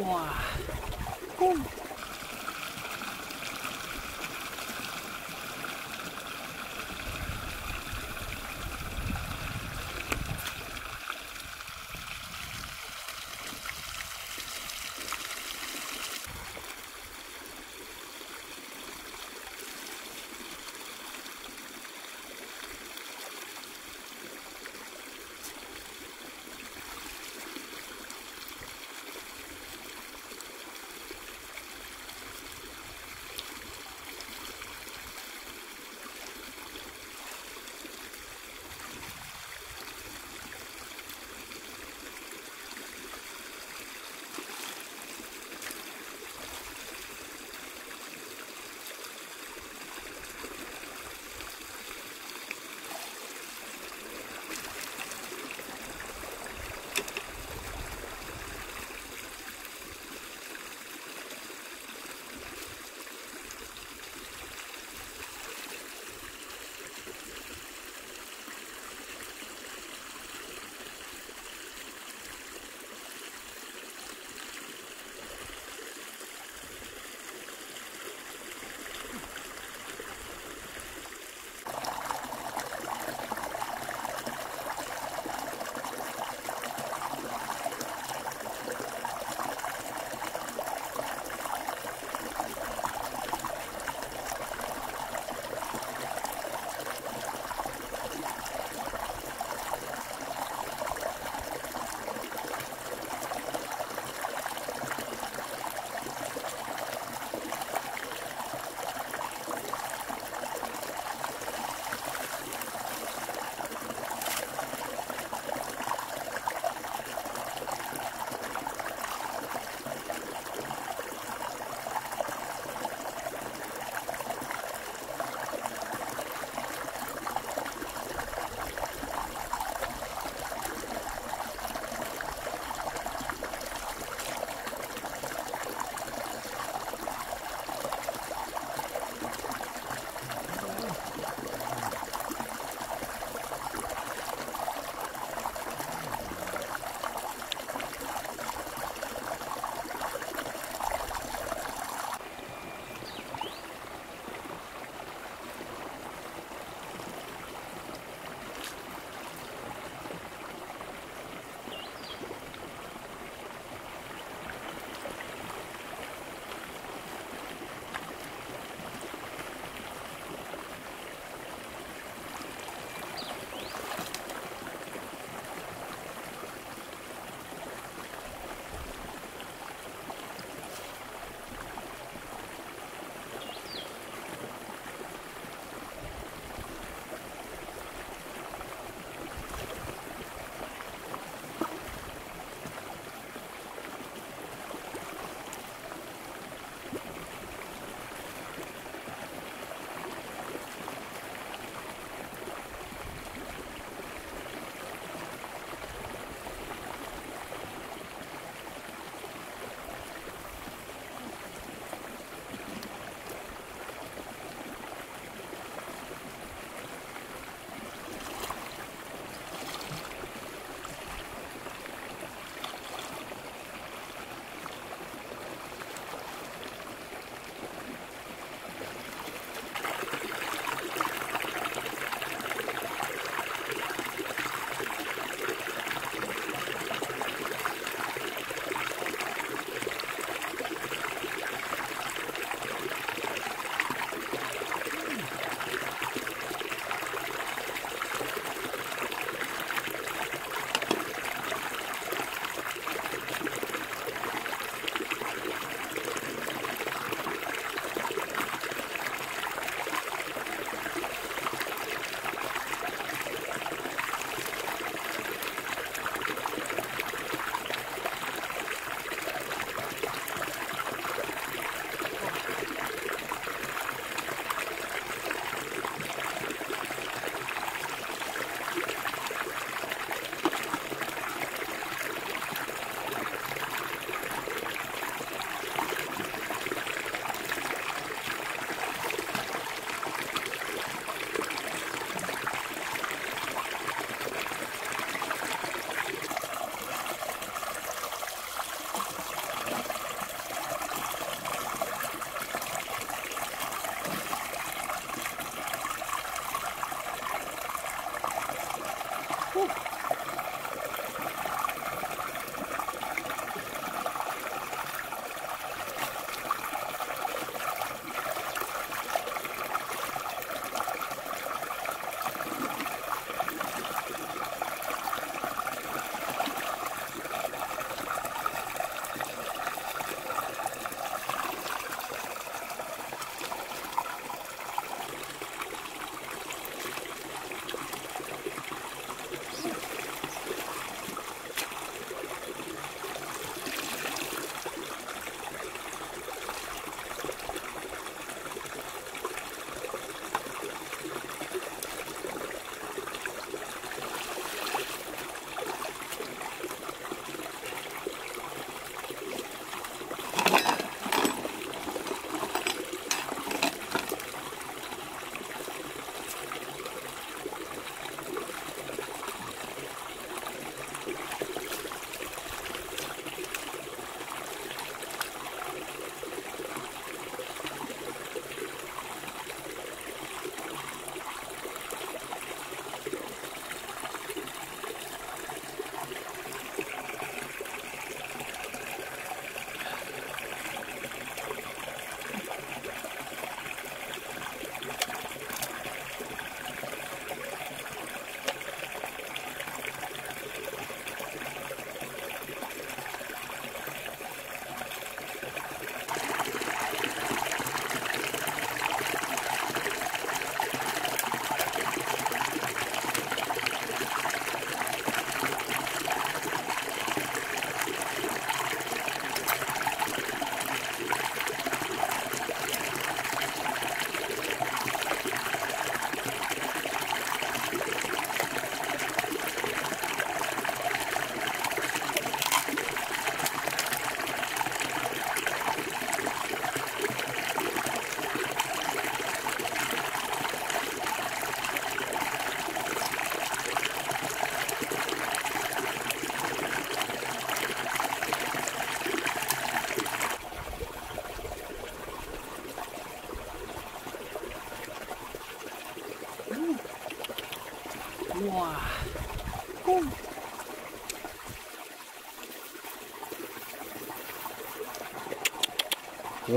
Wow. 哇！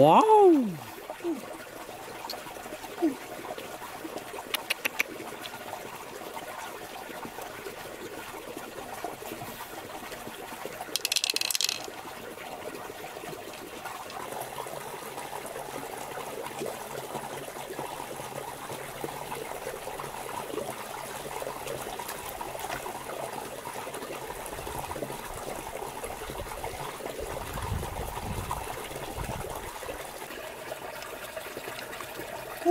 哇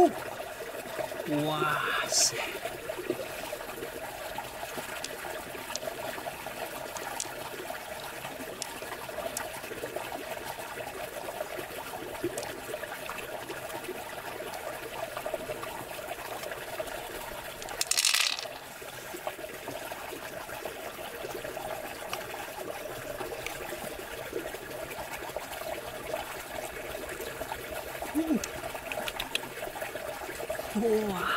哦！哇塞！